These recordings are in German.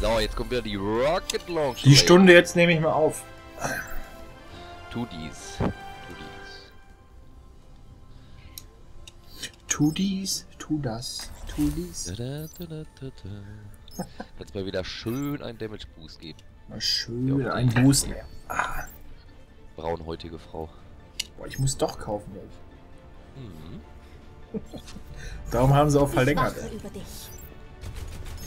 So, jetzt kommt wieder die Rocket Launch. Die Stunde jetzt nehme ich mal auf. Tu dies. Tu dies. Tu dies, tu das, tu dies. Da, da, da, da, da, da. Jetzt mal wieder schön ein Damage Boost geben. Mal schön ein Boost. Ah, Braunhäutige Frau. boah, ich muss doch kaufen, ich. Mhm. Darum haben sie auch Ich verlängert, wache ey. über dich.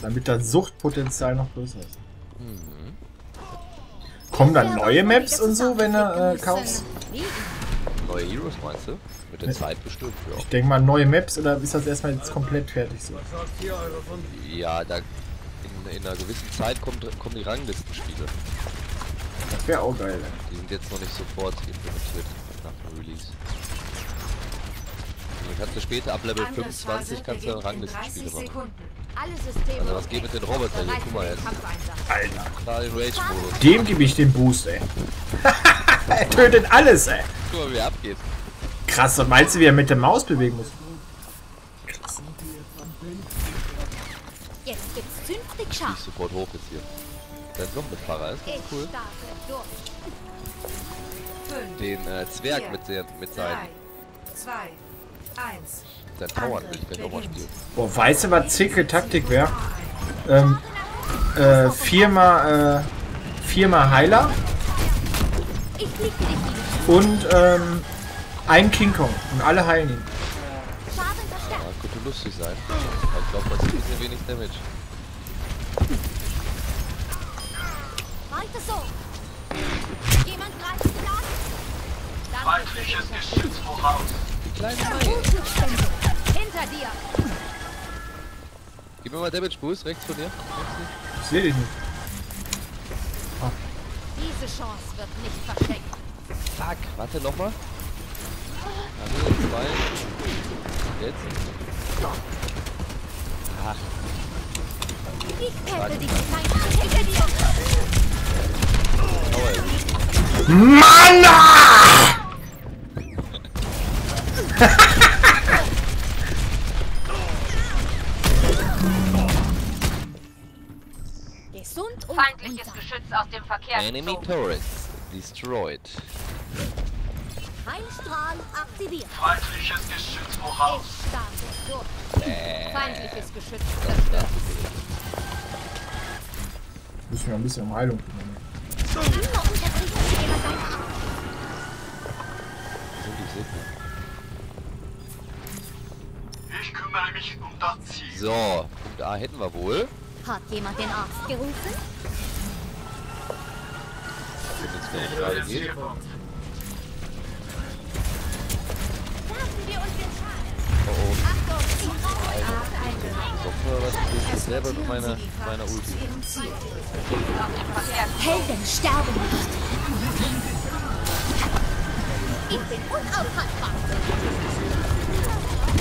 Damit das Suchtpotenzial noch größer ist. Mhm. Kommen dann neue Maps und so, wenn du äh, kaufst? Neue Heroes meinst du? Mit der Zeit bestimmt, ja. Ich denke mal neue Maps oder ist das erstmal jetzt komplett fertig so? Ja, da in, in einer gewissen Zeit kommt, kommen die Ranglistenspiele. Das wäre auch geil. Die sind jetzt noch nicht sofort implementiert nach dem Release. Und dann kannst du später ab Level 25 kannst du Ranglistenspiele machen. Alle Systeme. Also was geht mit den Robotern hier? Guck mal jetzt. Alter. Dem gebe ich den Boost, ey. er tötet alles, ey. Guck mal, wie er abgeht. Krass, was meinst du, wie er mit der Maus bewegen muss? Jetzt gibt's zünftig Ich scharf. sofort hoch jetzt hier. Da ist noch ein Fahrer, ist Ich cool. Den äh, Zwerg mit, der, mit seinen, 2, 1. seinen Towern will ich gleich nochmal spielen. Boah, weißt du, was zicke Taktik wäre? Ähm, äh, viermal, äh, viermal Heiler und, ähm, ein King Kong. Und alle heilen ihn. Ja, verstärkt. könnte lustig sein. Aber ich glaube, das ist ein wenig Damage. Weiter so. Jemand greift den an. Feindliches Geschütz voraus. Die kleinen Mai. Hinter dir. Gib mir mal Damage Boost, rechts von dir. Ich sehe dich nicht. Diese Chance wird nicht verschenkt. Fuck, warte nochmal. Also, zwei. Jetzt. Ach, Ich peppel dich. Hinter dir. toll. Mann! Feindliches. Geschütz aus dem Verkehr. Enemy turrets destroyed. Heilstrahl aktiviert. Feindliches Geschütz voraus. Ich starte durch. Äh, Feindliches Geschütz das, zerstört. Müssen wir ein bisschen um Heilung kümmern. Sind die Signer. Ich kümmere mich um das Ziel. So, Punkt A hätten wir wohl. Hat jemand den Arzt gerufen? Jetzt nicht gerade Schaden. Oh oh. Achtung, ich ich jetzt selber mit meiner, meiner Ulti. Helden sterben nicht. Ich bin unaufhaltbar.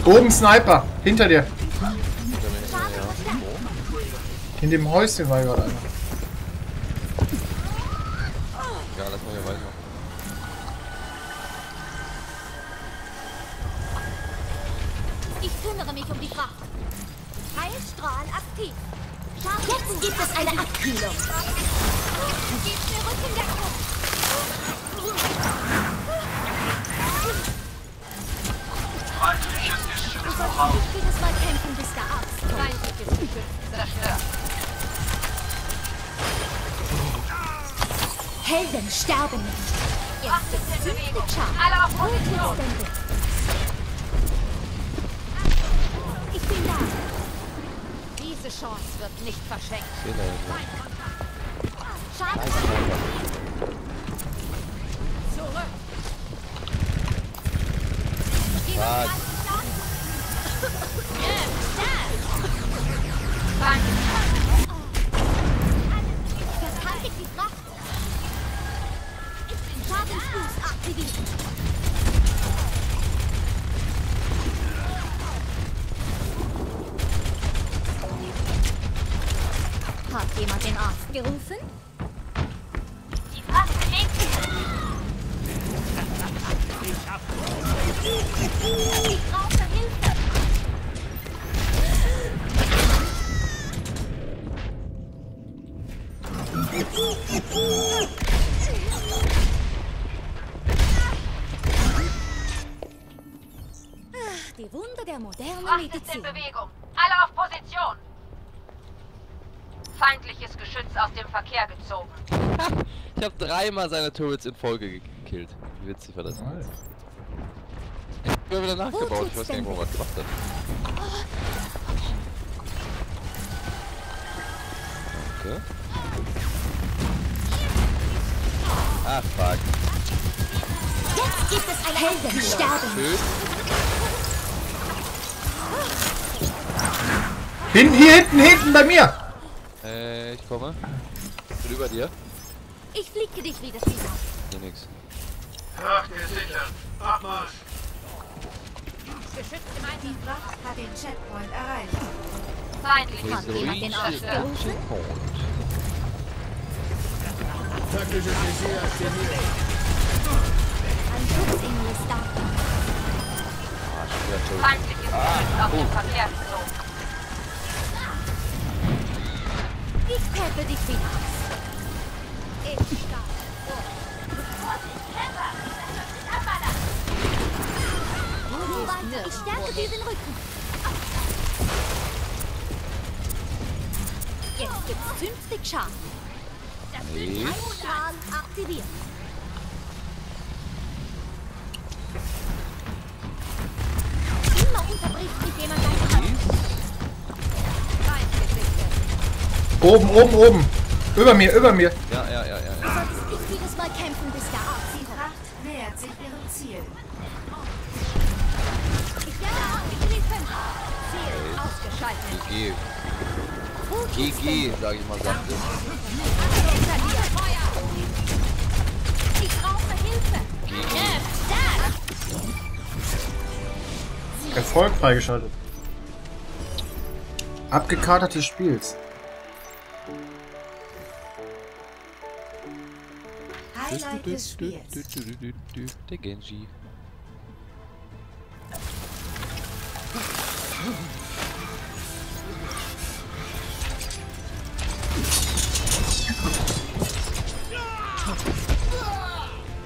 Oben Sniper! Hinter dir! Hinter mir hinterher. In dem Häuschen war gerade einer. Helden sterben nicht. Jetzt es Bewegung. Alle auf Position. Ich bin da. Diese Chance wird nicht verschenkt. Fehler hier. Schaden Zurück. Fuck. Schadensboost aktiviert. Hat jemand den Arzt gerufen? Die dreimal seine Turrets in Folge gekillt. Wie witzig war das? Ich habe wieder nachgebaut. Ich weiß gar nicht, wo man was gemacht hat. Okay. Ah, fuck. Jetzt gibt es eine Helden sterben. Schön. Hinten, hier hinten, hinten bei mir! Äh, ich komme. Bin über dir. Ich fliege dich wieder wieder. Nee, nix. Fracht gesichert. Abmarsch. Geschütz im Einsatz. Die Fracht hat den Checkpoint erreicht. Feindliches Hat jemand den Ort zerstört. gerufen? Ein Schutzengel ist da. Ah. Feindliches Geschütz aus dem Verkehr gezogen. Ich treffe dich wieder. Ich stärke dir den Rücken. Jetzt gibt's 50 Schaden. Nee. Heilstrahl aktiviert. Immer unterbricht mich jemand. Feind gesichtet. Oben, oben, oben! Über mir, über mir! GG, sag ich mal, sagt es. Ich brauche Hilfe. Erfolg freigeschaltet. Abgekartet des Spiels. Highlight des Spiels. Der Genji.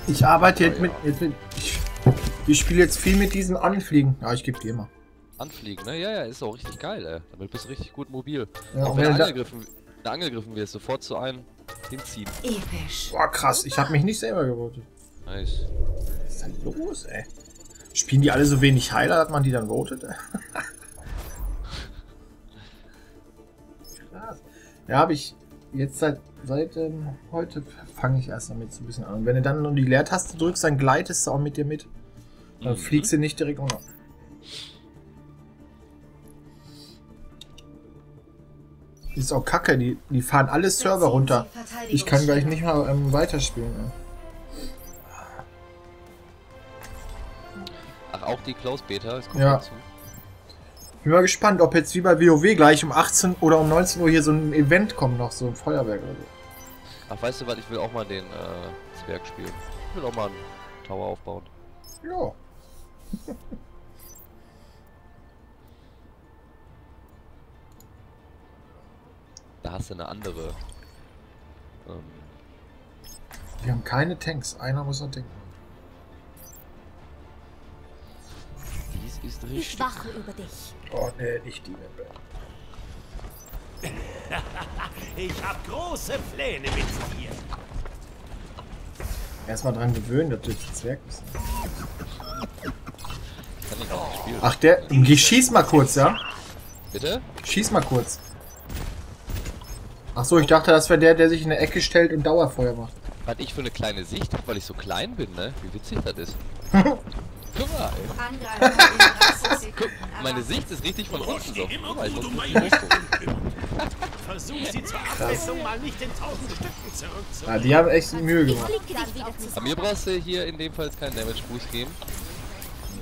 Ich arbeite jetzt mit. Jetzt mit ich, ich spiele jetzt viel mit diesem Anfliegen. Ja, ich gebe dir mal. Anfliegen, ne? Ja, ja, ist auch richtig geil, ey. Damit bist du richtig gut mobil. Ja, auch wenn wenn du da- angegriffen, angegriffen wirst, sofort zu einem hinziehen. Episch. Boah, krass. Ich habe mich nicht selber gewotet. Nice. Was ist denn los, ey? Spielen die alle so wenig Heiler, dass man die dann votet? Krass. Ja, habe ich jetzt seit, seit ähm, heute fange ich erst damit so ein bisschen an. Und wenn du dann nur die Leertaste drückst, dann gleitest du auch mit dir mit. Dann Mhm. fliegst du nicht direkt runter. Ist auch kacke, die, die fahren alle Server runter. Ich kann gleich nicht mal ähm, weiterspielen. Ey. Ach, auch die Close Beta ist Ja. dazu. Bin mal gespannt, ob jetzt wie bei WoW gleich um 18 oder um 19 Uhr hier so ein Event kommt, noch so ein Feuerwerk oder so. Ach, weißt du was, ich will auch mal den äh, Zwerg spielen. Ich will auch mal einen Tower aufbauen. Ja. Da hast du eine andere. Ähm, Wir haben keine Tanks. Einer muss noch denken. Ist Ich richtig. wache über dich. Oh ne, nicht die Map. Ich habe große Pläne mit dir. Erstmal dran gewöhnen, dass du jetzt Zwerg bist. Kann ich auch nicht spielen. Ach, der. Geh, schieß mal kurz, ja? Bitte? Schieß mal kurz. Ach so, ich dachte, das wäre der, der sich in der Ecke stellt und Dauerfeuer macht. Was ich für eine kleine Sicht habe, weil ich so klein bin, ne? Wie witzig das ist. Guck mal, ey. Angreifer in 30 Sekunden. Meine. Sicht ist richtig von unten so. Guck mal, ich muss hochgucken. Versuch sie zur Abmessung mal nicht in tausend Stücken zurückzuholen. Ja, die haben echt Mühe Ich gemacht. zusammen. mir brauchst du hier in dem Fall jetzt keinen Damage Boost geben.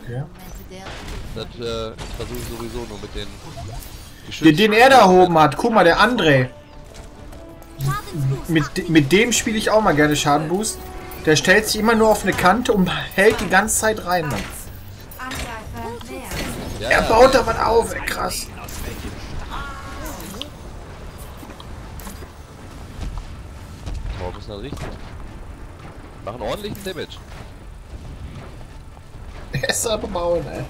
Okay. Das äh, ich versuche sowieso nur mit den Den, den er da erhoben hat. Guck mal, der André. Mit, mit dem spiele ich auch mal gerne Schadenboost. Der stellt sich immer nur auf eine Kante und hält die ganze Zeit rein. Ja, Er baut da was auf, ey, krass. müssen halt richten. Machen ordentlichen Damage. Er ist aber bauen, ey.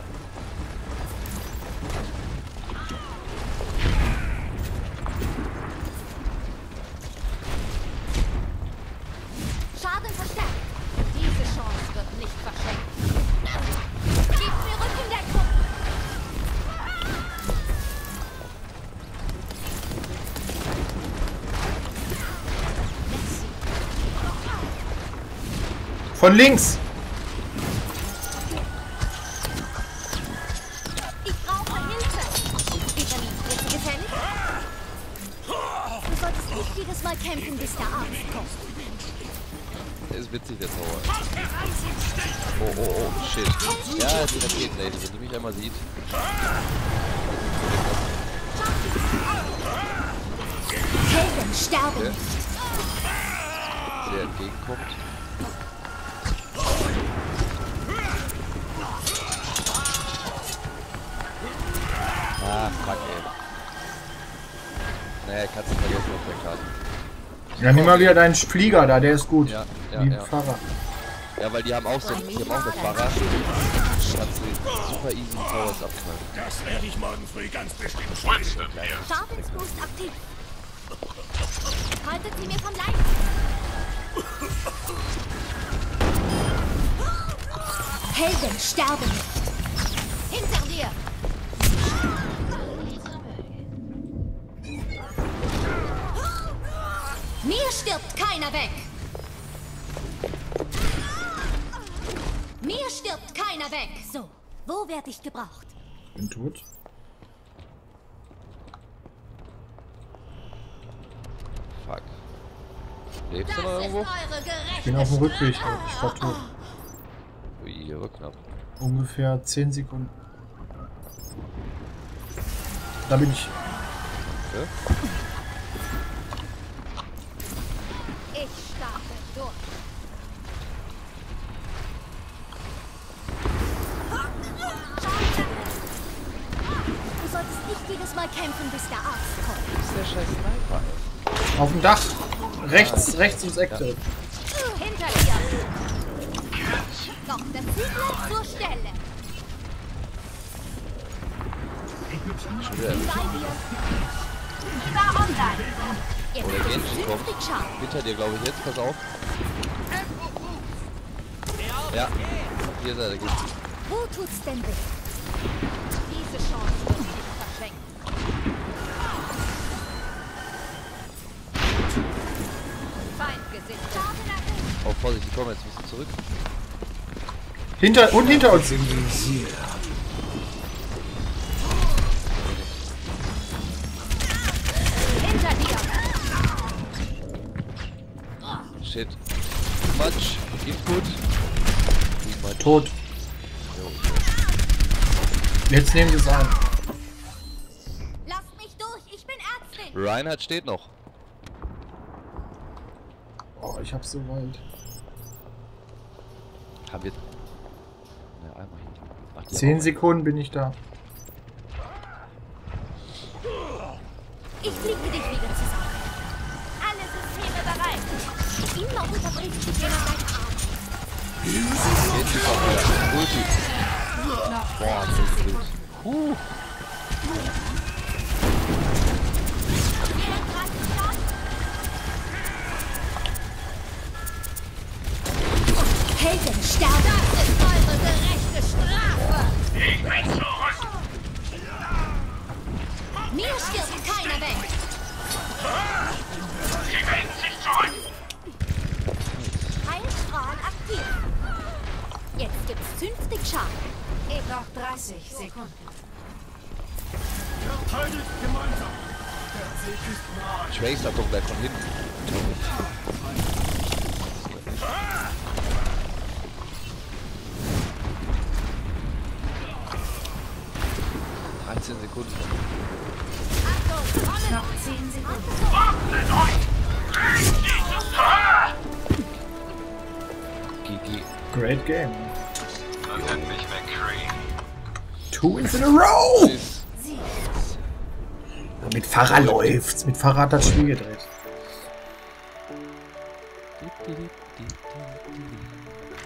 Von links! Mal wieder deinen Flieger da, der ist gut. Ja, ja, Die ja. Fahrer. Ja, weil die haben auch so, die haben auch eine. Kannst du super easy Towers abknallen. Das werde ich morgen früh ganz bestimmt Winston hier. Schadensboost aktiv. Haltet sie mir vom Leib. Helden sterben. Lebst du Das noch ist irgendwo? Ich bin auf dem Rückweg. Strafe. Ich war tot. Ui, hier war knapp. Ungefähr 10 Sekunden. Da bin ich. Ja? Ich starte durch. Du solltest nicht jedes Mal kämpfen, bis der Arzt kommt. Das ist der scheiß Sniper. Auf dem Dach. Rechts, rechts ums Eck drin. Hinter dir! Doch der Zügler zur Stelle. Oder Genji kommt. 50 Schaden. Hinter dir, glaube ich, jetzt. Pass auf. Ja. Hier er, der geht. Wo tut's denn weh? Kommen jetzt ein bisschen zurück. Hinter und hinter uns. Hinter dir! Shit. Much. Input. Wie much? Tot. Jo. Jetzt nehmen sie es ein. Lasst mich durch, ich bin Ärztin. Reinhard steht noch. Oh, ich hab's so weit. Haben wir. Ja, einmal hin. Ach, die 10 haben Sekunden bin ich da. 30 Sekunden. Verteidigt gemeinsam. Tracer kommt gleich von hinten. Wins in a row! Ist Mit Fahrrad läuft's. Mit Fahrrad hat das Spiel gedreht.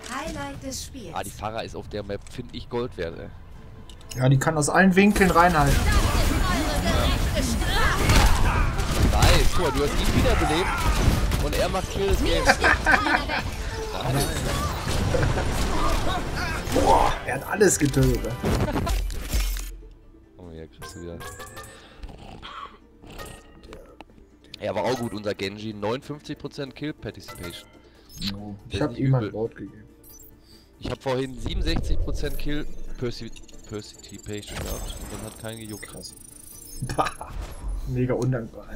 Highlight des Spiels. Ah, die Fahrer ist auf der Map, finde ich, Gold wert, ey. Ja, die kann aus allen Winkeln reinhalten. Nice, guck mal, du hast ihn wiederbelebt und er macht Kill des Games. Boah, er hat alles getötet. Ja, kriegst du wieder. Ja, war auch gut, unser Genji. 59% Kill Participation. Ich habe ihm ein Wort gegeben. Ich habe vorhin 67% Kill Participation gehabt und dann hat keinen gejuckt. Krass. Mega undankbar.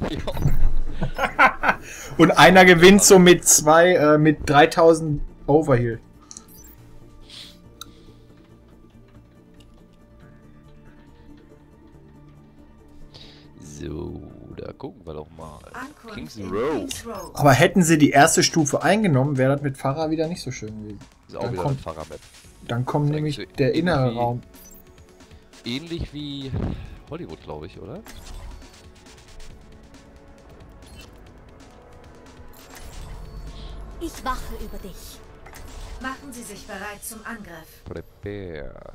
Und einer gewinnt so mit zwei, äh, mit 3000 Overheal. So, da gucken wir doch mal. Ankunft Kings in Row. Aber hätten sie die erste Stufe eingenommen, wäre das mit Pfarrer wieder nicht so schön gewesen. Ist auch Dann wieder kommt- ein Fahrermap. Dann kommt nämlich so der innere Raum. Ähnlich wie Hollywood, glaube ich, oder? Ich wache über dich. Machen Sie sich bereit zum Angriff. Prepare.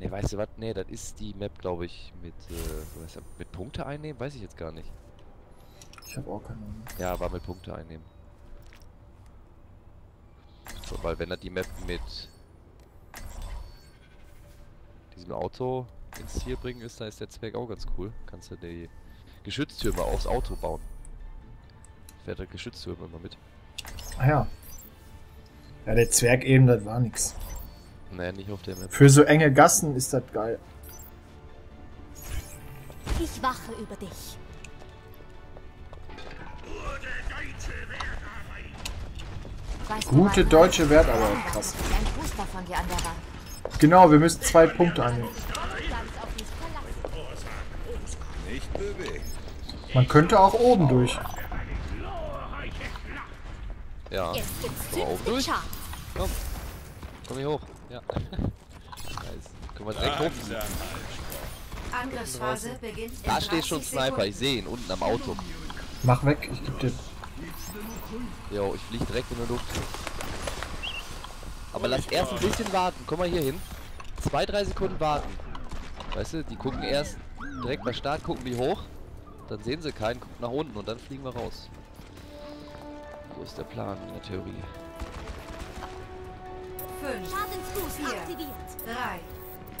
Ne, weißt du was? Ne, das ist die Map, glaube ich, mit, äh, was, mit Punkte einnehmen? Weiß ich jetzt gar nicht. Ich habe auch keine Ahnung. Ja, war mit Punkte einnehmen. So, weil wenn er die Map mit diesem Auto ins Ziel bringen ist, dann ist der Zwerg auch ganz cool. Kannst du die Geschütztürme aufs Auto bauen. Fährt der Geschütztürme immer mit. Ah ja. Ja, der Zwerg eben, das war nix. Naja, nicht auf der Map. Für so enge Gassen ist das geil. Ich wache über dich. Gute deutsche Wertarbeit, krass. Genau, wir müssen zwei Punkte bewegt. Man könnte auch oben durch. Ja. Zünftig durch. Komm. Komm hier hoch. Ja. nice. Können wir direkt hoch. Angriffsphase beginnt in Da steht schon 30 Sniper. Ich sehe ihn unten am Auto. Mach weg, ich geb dir. Jo, ich fliege direkt in die Luft. Aber lass erst ein bisschen warten. Komm mal hier hin. Zwei, drei Sekunden warten. Weißt du, die gucken erst direkt bei Start, gucken die hoch. Dann sehen sie keinen, gucken nach unten und dann fliegen wir raus. So ist der Plan in der Theorie. Fünf, Schadensfuß Vier. aktiviert. drei,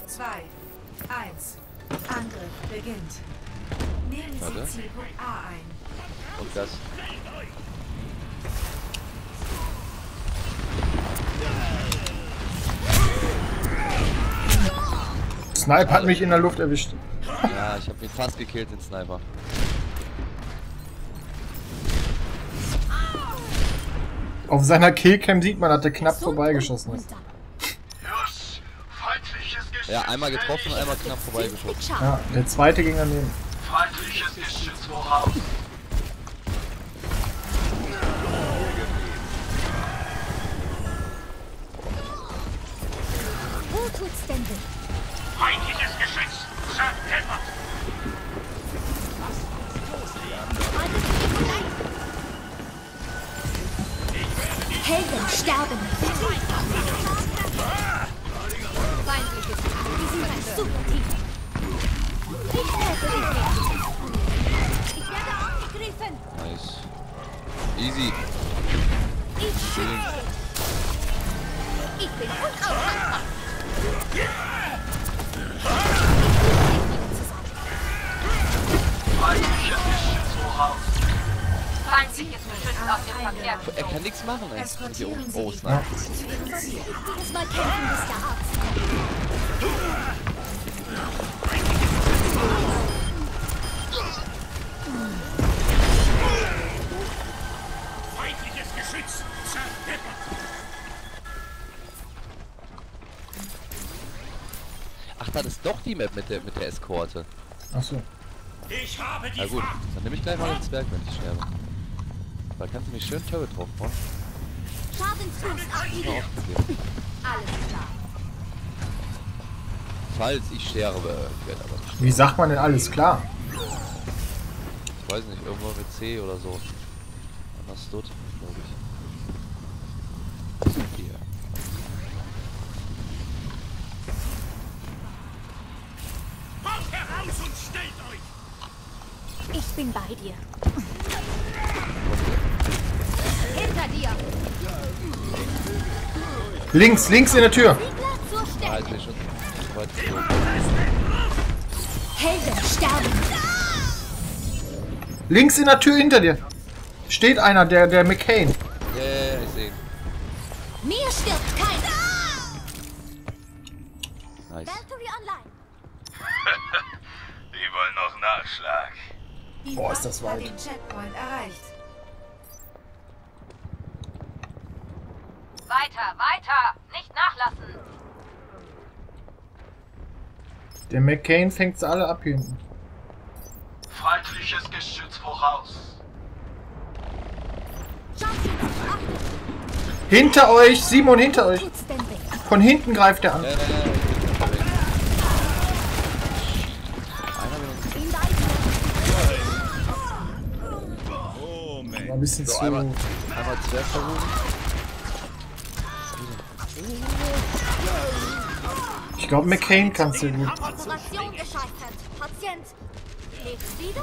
zwei, eins. Angriff beginnt. Nehmen Sie Warte. Zielpunkt A ein. Und das. Snipe hat mich in der Luft erwischt. Ja, ich habe ihn fast gekillt, den Sniper. Auf seiner Killcam sieht man, dass er knapp Gesund vorbeigeschossen ist. Ja, einmal getroffen, einmal knapp vorbeigeschossen. Ja, der zweite ging daneben. Feindliches Geschütz voraus! Wo tut's denn weh? Die Map mit der, mit der Eskorte. Achso. Ich habe die Na gut, dann nehme ich gleich mal den Zwerg, wenn ich sterbe. Da kannst du mich schön Turret drauf. Schadensfuß aktiviert. aufgegeben. Alles klar. Falls ich sterbe, ich werde aber nicht Wie sagt man denn alles klar? Ich weiß nicht, irgendwo mit C oder so. Understood, glaube ich. Hier. Haut heraus und stellt euch! Ich bin bei dir. Hinter dir! Links, links in der Tür. Weit geflogen. Helden sterben. Links in der Tür hinter dir. Steht einer, der, der McCain. Der McCain fängt sie alle ab hier hinten. Feindliches Geschütz voraus. Hinter euch, Simon, hinter euch. Von hinten greift er an. Ja, ja, ja, ein bisschen So, zu. einmal, einmal glaube, McCain kannst du gut. Operation gescheitert. Patient. Lebt wieder?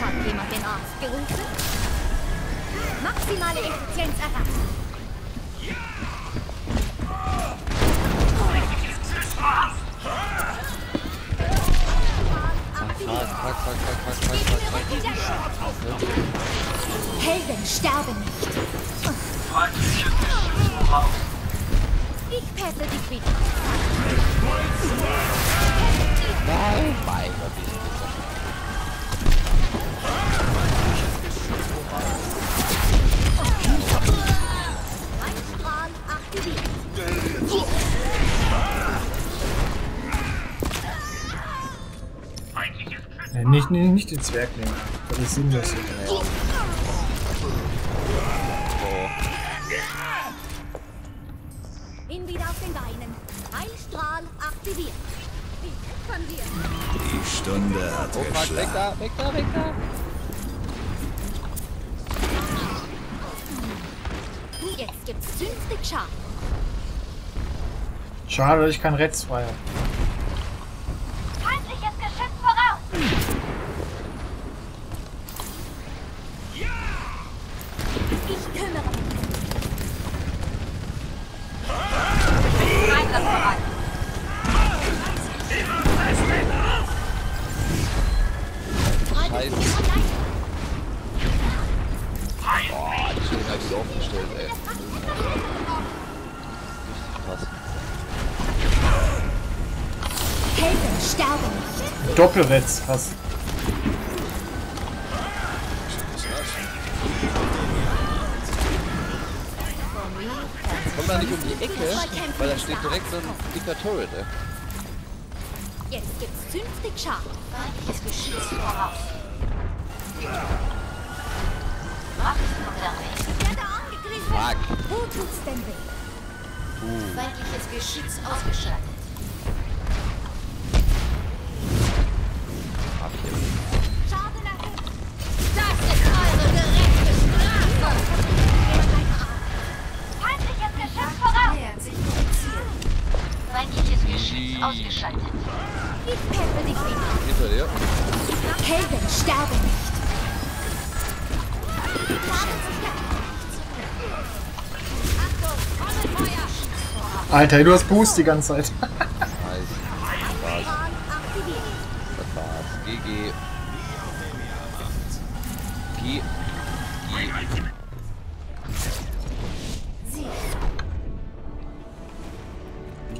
Hat jemand den Arzt gerufen? Maximale Effizienz erreicht. Fuck, fuck, fuck, fuck, fuck, fuck, fuck, fuck. Helden sterben nicht. Feindliches voraus. Ich pässe dich wieder. Nein, mein Gott, wie ist das? Ein Strahl aktiviert. Feindliches Geschütz. Nee, nicht, nicht, nicht den Zwerg nehmen. Das ist sinnlos. Bin da, weg da, weg da. Jetzt gibt's. Schade, dass ich kein Retz frei Doppelretz hast. Komm da nicht um die Ecke, weil da steht direkt so ein dicker Turret, ey. Helden sterben nicht. Alter, du hast Boost die ganze Zeit. Nice. Das war's. Strahl aktiviert. Das war's. GG. G. G.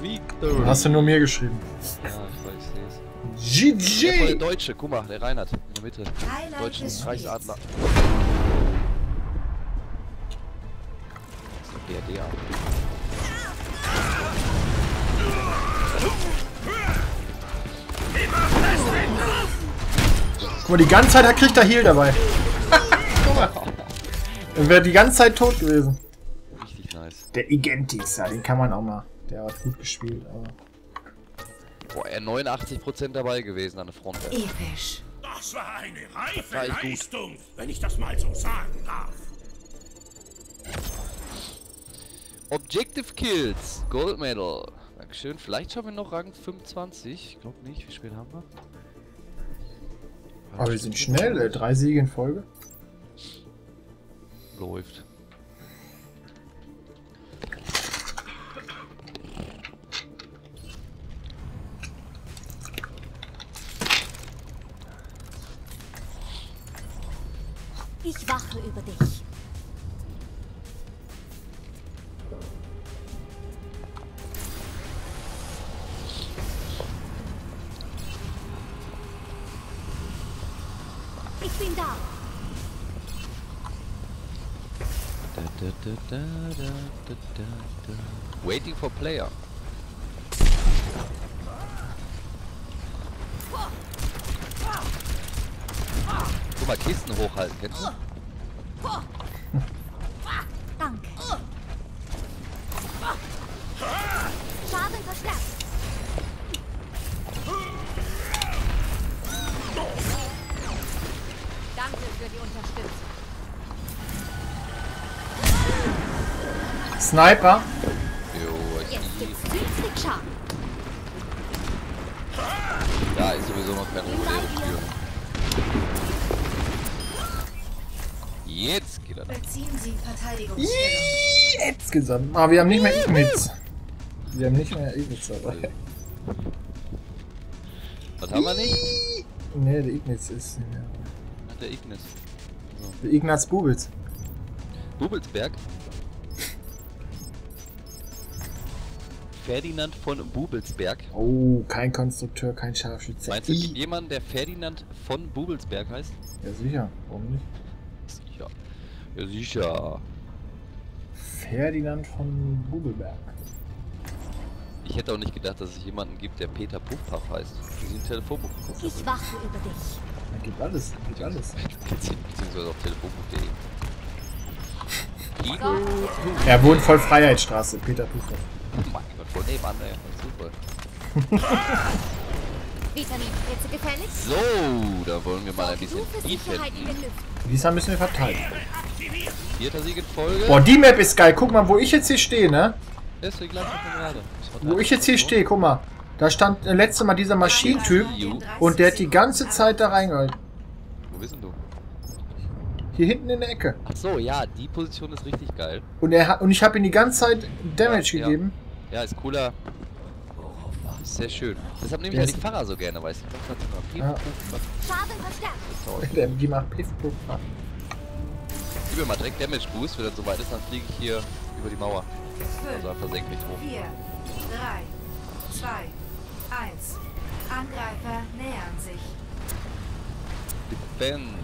Victor. Hast du nur mir geschrieben. Ja, seh's. Der voll der GG! Deutsche, guck mal, der Reinhard in der Mitte. Deutschen Reichsadler. BRD ab. Guck mal, die ganze Zeit kriegt er Heal dabei. Guck mal. Er wäre die ganze Zeit tot gewesen. Richtig nice. Der Igentis, ja, den kann man auch mal. Der hat gut gespielt, aber. Boah, er 89% dabei gewesen an der Front. ey. Episch. Das war eine reife war echt gut. Leistung, wenn ich das mal so sagen darf. Objective Kills. Gold Medal. Dankeschön. Vielleicht schaffen wir noch Rang 25. Ich glaube nicht. Wie spät haben wir? Aber wir sind schnell, äh, drei Siege in Folge. Läuft. Ich wache über dich. Ich bin da. Da, da, da, da, da, da, da, da. Waiting for player. Guck mal, Kisten hochhalten, kennst du? Danke. Schaden verstärkt. Danke für die Unterstützung. Sniper. Jo, ich Jetzt gibt's 50 Schaden. Da ist sowieso noch kein reguläres. Beziehen Sie Verteidigungsstellung. Insgesamt. Aber wir haben nicht mehr Ignitz. Wir haben nicht mehr Ignitz dabei. Was haben wir nicht? Nee, der Ignitz ist mehr. Hat der Ignis. Der Ignaz Bubitz. Bubelsberg. Ferdinand von Bubelsberg. Oh, kein Konstrukteur, kein Scharfschütze. Meinst du, es gibt jemanden, der Ferdinand von Bubelsberg heißt? Ja, sicher. Warum nicht? Sicher. Ja, sicher. Ferdinand von Bubelberg. Ich hätte auch nicht gedacht, dass es jemanden gibt, der Peter Puffpaff heißt. Wir sind Telefonbuch geguckt. Ich wache über dich. Da gibt alles. Da gibt alles. Beziehungsweise auf telefonbuch.de. Puff. Er wohnt voll Freiheitsstraße, Peter Puffer. Oh mein Gott, voll nebenan, ey. Super. Vitaminspritze gefällig? So, da wollen wir mal ein bisschen. Diesmal müssen wir verteidigen. Vierter Sieg in Folge. Boah, die Map ist geil. Guck mal, wo ich jetzt hier stehe, ne? Deswegen gleich noch gerade. Wo ich jetzt hier stehe, guck mal. Da stand äh, letztes Mal dieser Maschinentyp und der hat die ganze Zeit da reingehalten. Wo bist denn du? Hier hinten in der Ecke. Ach so, ja, die Position ist richtig geil. Und er hat, und ich habe ihm die ganze Zeit Damage Ja, gegeben. Ja, ist cooler. Ist sehr schön. Deshalb nehme ich ja die Pfarrer so gerne, weißt du? Ja. Der, die macht Piff, Puff. Gib mir mal direkt Damage Boost, wenn das soweit ist, dann fliege ich hier über die Mauer. Also einfach senkrecht hoch. 4, 3, 2, 1. Angreifer nähern sich. Ben.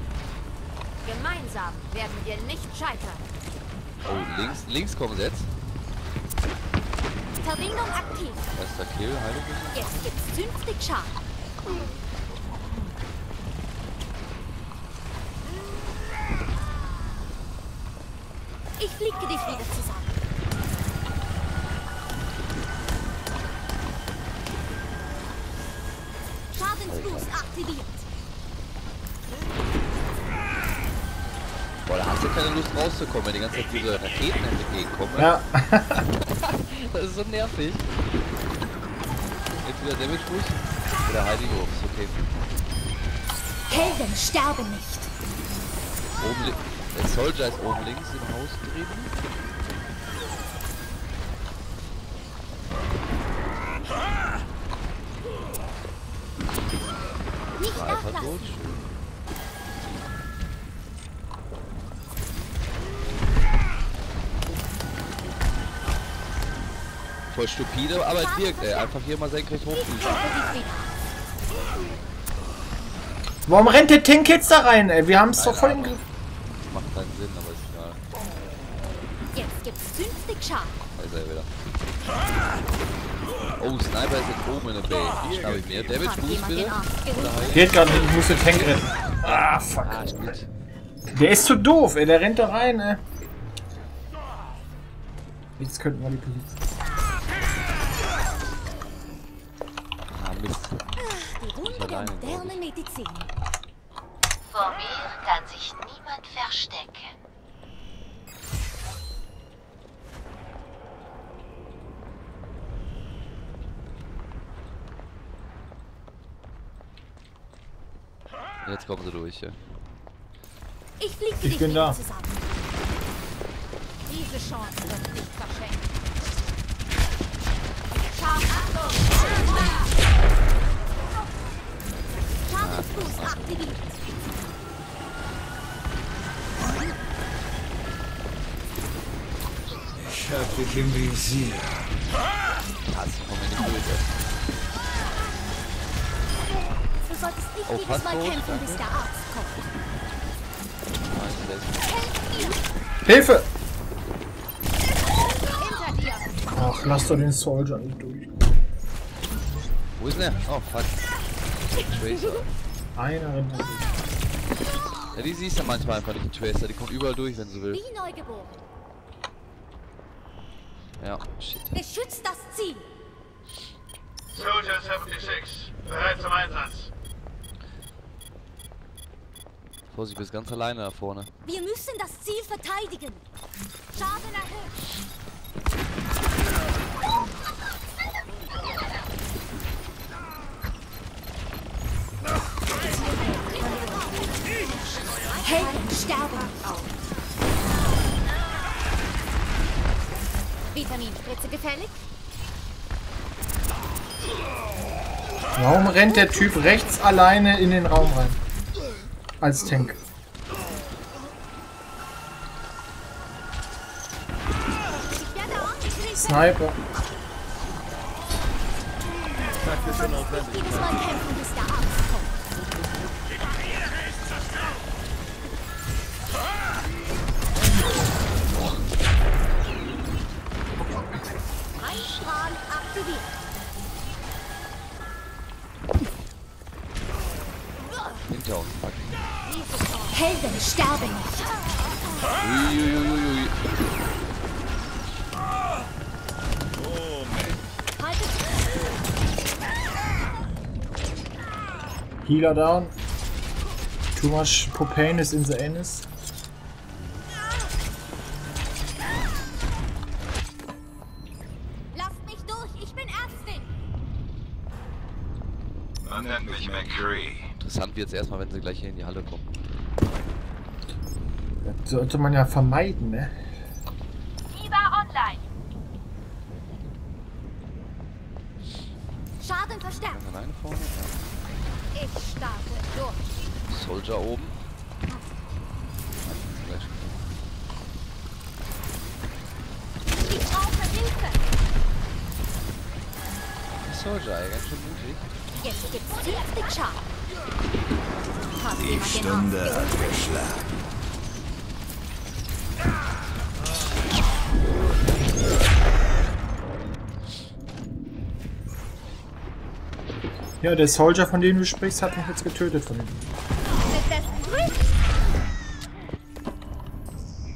Gemeinsam werden wir nicht scheitern. Oh, links, links kommen sie jetzt. Verbindung aktiv. Erster Kill, Heilung. Jetzt gibt's 50 Schaden. Ich fliege dich wieder zusammen. Schadensboost aktiviert. Boah, da hast du keine Lust rauszukommen, wenn die ganze Zeit diese Raketen entgegenkommen. Ja. Das ist so nervig. Entweder Damage Boost oder Heiligen Hof. Ist okay. Helden sterben nicht. Oben li- der Soldier ist oben links im Haus drin. Nicht nachlassen. Voll stupide, aber es wirkt, ey. Einfach hier mal senkrecht hochfliegen. Warum rennt der Tank jetzt da rein, ey? Wir haben es doch voll im Griff. Sinn, aber ist egal. Jetzt gibt's 50 Schaden. Da ist er wieder. Oh, Sniper ist jetzt oben in der Bay. Ich mir. Damage Hat Boost bitte. Geht gerade nicht, ich muss den Tank retten. Ah, fuck. Ah. Der ist zu doof, ey. Der rennt da rein, ey. Jetzt könnten wir die Position. Ah, Mist. Die Runde der modernen Medizin. Vor mir kann sich niemand verstecken. Jetzt kommen sie durch, ja. Ich flieg für Ich dich bin da. zusammen. Diese Chance wird nicht verschenkt. Schadensboost aktiviert. Ich hab dich im Visier. Krass, komm mir nicht böse. Du solltest nicht Oh, jedes Mal kämpfen, danke. bis der Arzt kommt. Hilfe! Ach, lass doch den Soldier nicht durch. Wo ist der? Oh, fuck. Tracer. Einer rennt durch. Ja, die siehst du manchmal einfach nicht, die Tracer. Die kommt überall durch, wenn sie will. Wie neugeboren. Shit. Beschützt das Ziel. Soldier 76, bereit zum Einsatz. Vorsicht, du bist ganz alleine da vorne. Wir müssen das Ziel verteidigen. Schaden erhöht. Gefällig? Warum rennt der Typ rechts alleine in den Raum rein? Als Tank. Sniper. Jedes Uiuiuiui. Healer down. Too much propane is in the anus. Lasst mich durch, ich bin Ärztin. Man nennt mich McCree. Interessant wird es erstmal, wenn sie gleich hier in die Halle kommen. Sollte man ja vermeiden, ne? Der Soldier, von dem du sprichst, hat mich jetzt getötet von Grün.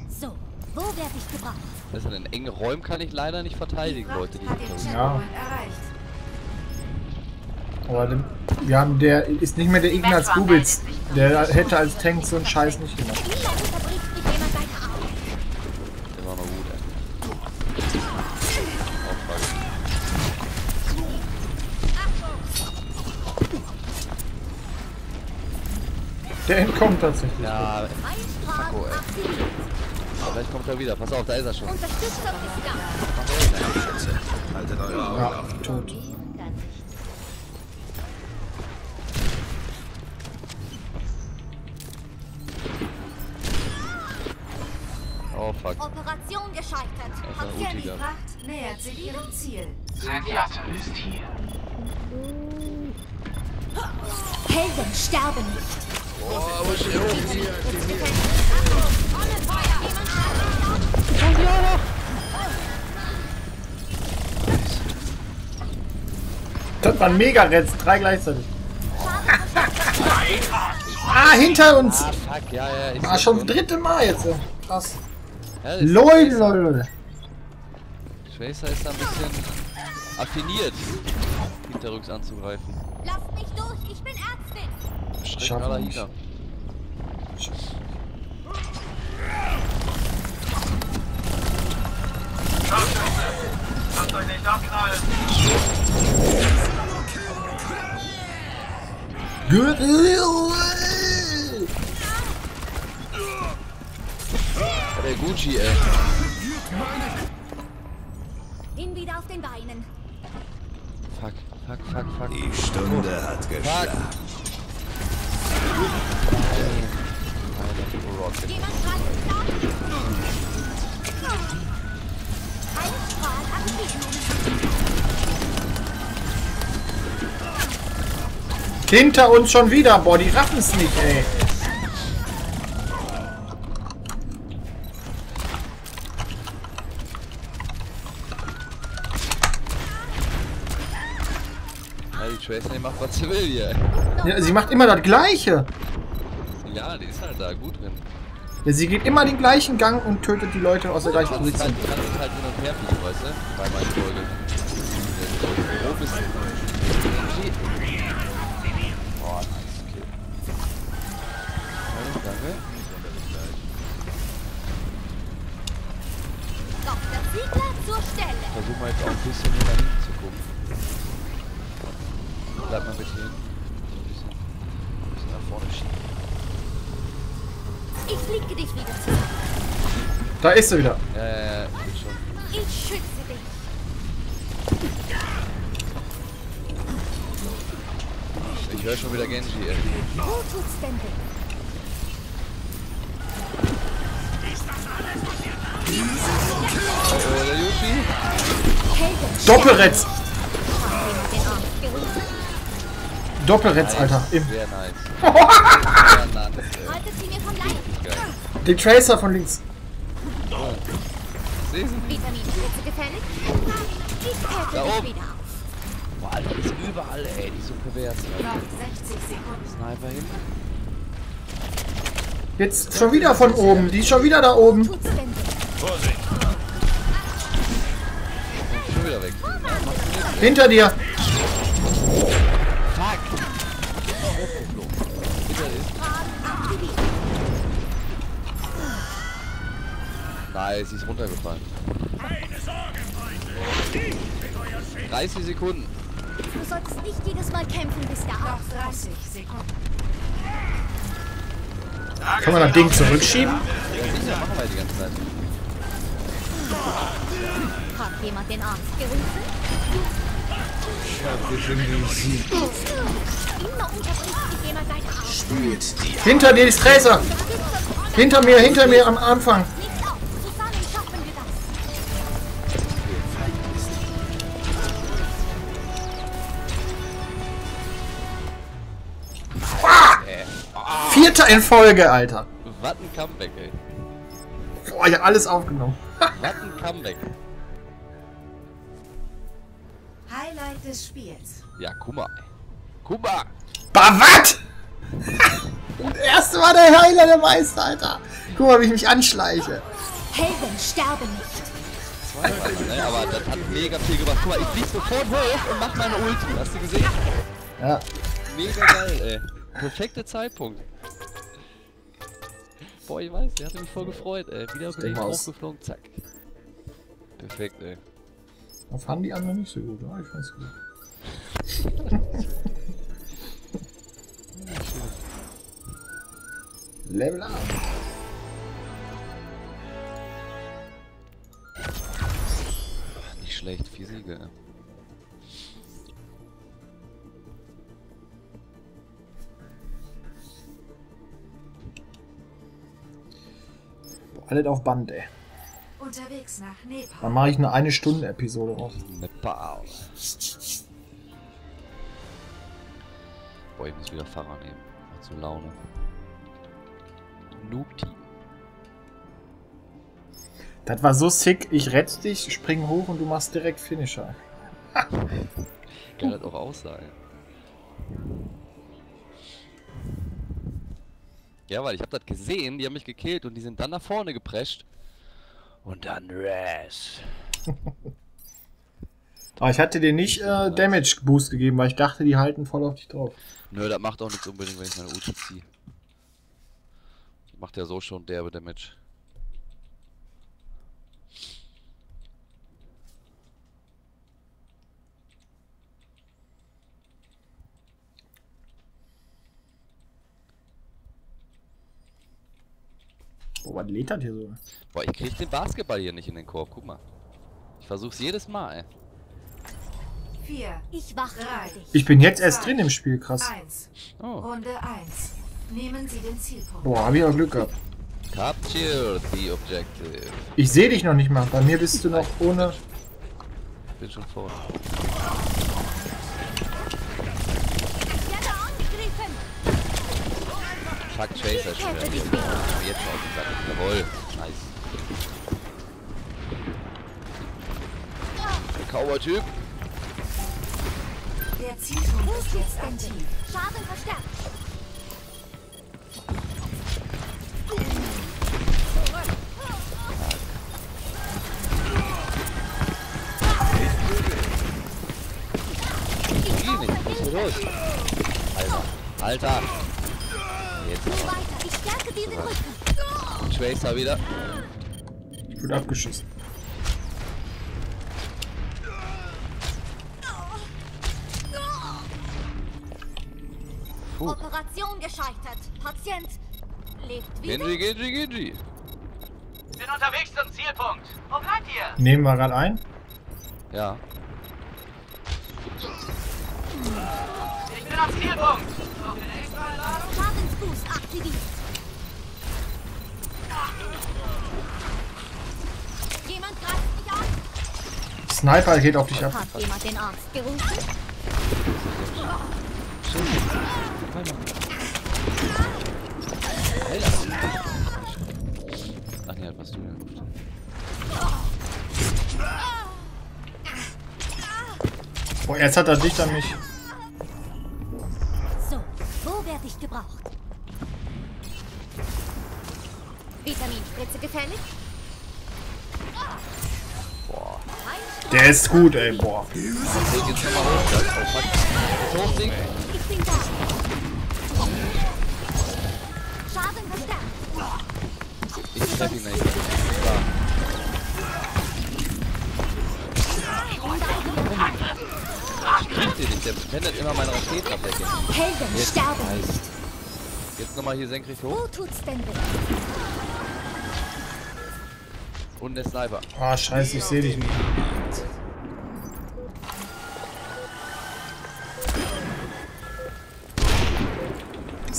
So, wo werde ich gebraucht? Das in engen Räumen kann ich leider nicht verteidigen, Leute, die. Ja. Aber dem, wir haben, der ist nicht mehr der Ignaz Gubitz. Der hätte als Tank so einen Scheiß nicht gemacht. Entkommt tatsächlich. Ja, Fuck, oh, ey. vielleicht kommt er wieder. Pass auf, da ist er schon. Haltet eure Augen Ja, offen. tot. Oh fuck. Operation gescheitert. Utiger. Fracht nähert sich ihrem Ziel. Senjata ist hier. Helden sterben nicht. Das waren Mega-Reds, drei gleichzeitig. ah, hinter uns! Ah, fuck, ja, ja. Ah, schon das dritte Mal jetzt. Krass. Ja, Tracer. Leute, Leute. Tracer ist da ein bisschen affiniert, hinterrücks anzugreifen. Schaffen wir. Lasst euch nicht abknallen. Der Gucci, ey. Bin wieder auf den Beinen. Fuck, fuck, fuck, fuck. Die Stunde hat Fuck. geschlagen. Hinter uns schon wieder. Boah, die raffen's nicht, ey. Macht, was sie will hier. Ja, sie macht immer das Gleiche. Ja, die ist halt da gut drin. Ja, sie geht immer den gleichen Gang und tötet die Leute aus der gleichen Position. halt, kann sich halt hin und her fliegen, weißt du? Bei meinen Folgen. Grob ist. Boah, nice, okay. Danke, danke. Dr. Ziegler zur Stelle. Versuch mal jetzt auch ein bisschen nach hinten zu gucken. Bleib mal bitte hin. Ein bisschen, ein bisschen nach vorne schieben. Ich fliege dich wieder zurück. Da ist sie wieder. Ja, ja, ja, ich bin schon. Ich schütze dich. Ich höre schon wieder Genji, ey. Wo tut's denn weh? Oh, der Yushi? Helden, Doppelretz. Doppelretz, Alter. Im Sehr nice. Den Tracer von links. Sehen Sie? Da oben. Boah, Alter, ist überall, ey. Die so pervers. Noch 60 Sekunden. Sniper hin. Jetzt schon wieder von oben. Die ist schon wieder da oben. Und schon wieder weg. Hinter dir. Nice, sie ist runtergefallen. 30 Sekunden. Du solltest nicht jedes Mal kämpfen, bis der Arzt kommt. 30 Sekunden. Kann man das Ding zurückschieben? Ja, sicher, machen wir die ganze Zeit. Hat jemand den Arzt gerufen? Die Hinter dir ist Tracer. Hinter mir, hinter mir am Anfang. Vierter in Folge, Alter. Was ein Comeback, ey. Boah, ich hab alles aufgenommen. Was ein Comeback. Highlight des Spiels. Ja, guck mal. Guck mal. Bah, wat? Das erste war der Heiler der Meister, Alter. Guck mal, wie ich mich anschleiche. Helden sterben nicht. Zweimal, ne? Aber das hat mega viel gemacht. Guck mal, ich flieg sofort hoch und mach meine Ulti. Hast du gesehen? Ja. Mega geil, ey. Perfekter Zeitpunkt. Boah, ich weiß, der hatte mich voll gefreut, ey. Wieder bin ich hochgeflogen, zack. Perfekt, ey. Da fanden die anderen nicht so gut. Ja, ich fand's gut. Level up. Nicht schlecht, vier Siege. Alles auf Band, ey. Unterwegs nach Nepal. Dann mache ich eine eine Stunde Episode raus. Nepal. Boah, ich muss wieder Fahrer nehmen. Macht so Laune. Noob Team. Das war so sick. Ich rette dich, spring hoch und du machst direkt Finisher. Kann das auch aussah, ey. Ja, weil ich hab das gesehen, die haben mich gekillt und die sind dann nach vorne geprescht. Und dann Res. Aber ich hatte dir nicht äh, Damage Boost gegeben, weil ich dachte, die halten voll auf dich drauf. Nö, das macht auch nichts unbedingt, wenn ich meine Ulti ziehe. Macht ja so schon derbe Damage. Boah, was lädt das hier so? Boah, ich krieg den Basketball hier nicht in den Korb, guck mal. Ich versuch's jedes Mal, ey. 4, Ich dich. Ich bin jetzt erst drin im Spiel, krass. 1. Oh. Runde 1. Nehmen Sie den Zielpunkt. Boah, hab ich auch Glück gehabt. Capture the objective. Ich sehe dich noch nicht mal. Bei mir bist du noch ohne. Bin schon vorne. Chuck Chaser schon. Aber Jetzt den Sack. Jawohl. Nice. Der Cowboy-Typ. Der Zielpunkt Wo ist jetzt aktiv. Schaden verstärkt. Alter. Alter. Tracer wieder. Ich wurde abgeschossen. Puh. Operation gescheitert. Patient lebt wieder. Genji, Genji, Genji. Bin unterwegs zum Zielpunkt. Wo bleibt ihr? Nehmen wir gerade ein. Ja. Ich bin am Zielpunkt. Schadensboost aktiviert. Sniper geht auf dich ab. Hat jemand den Arzt gerufen? Ach nee, was du der Luft. Boah, jetzt hat er dich an mich. Ist gut, ey. Boah. Oh. Ich bin da. Schaden verstärkt. Ich treff ihn nicht. Nicht. Der wendet immer meine Raketenabdecke. Helden Jetzt. sterben Nice. nicht. Jetzt nochmal hier senkrecht hoch. Wo tut's denn weh? Und der Sniper. Ah, scheiße, ich sehe dich nicht.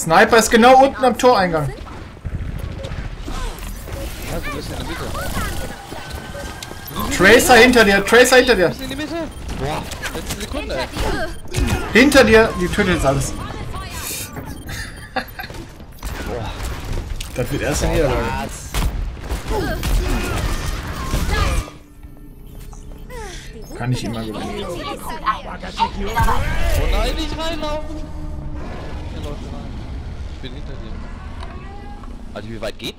Sniper ist genau unten am Toreingang. In. Tracer hinter dir, Tracer hinter dir. In. Hinter dir, die tötet jetzt alles. Das wird erst eine Niederlage.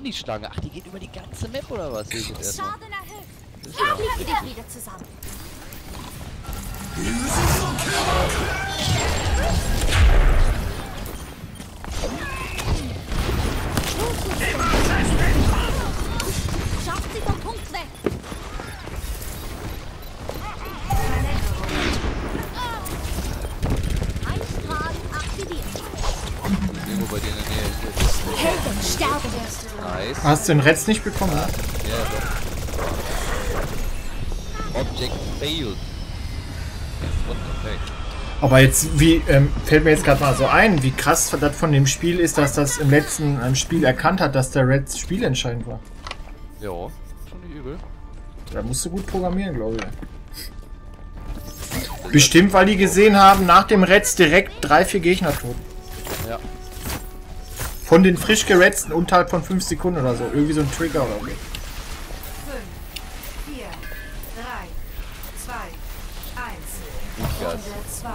Die Schlange? Ach, die geht über die ganze Map oder was? Sehe ich jetzt erstmal. Dich wieder zusammen. Hast du den Retz nicht bekommen? Ja, doch. Object failed. Und, okay. Aber jetzt, wie, ähm, fällt mir jetzt gerade mal so ein, wie krass das von dem Spiel ist, dass das im letzten ähm, Spiel erkannt hat, dass der Red spielentscheidend war. Ja, schon nicht übel. Da musst du gut programmieren, glaube ich. Bestimmt, weil die gesehen haben, nach dem Retz direkt drei, vier Gegner tot. Von den frisch geretzten unterhalb von 5 Sekunden oder so. Irgendwie so ein Trigger oder so. 5, 4, 3, 2, 1. Gas. Runde 2.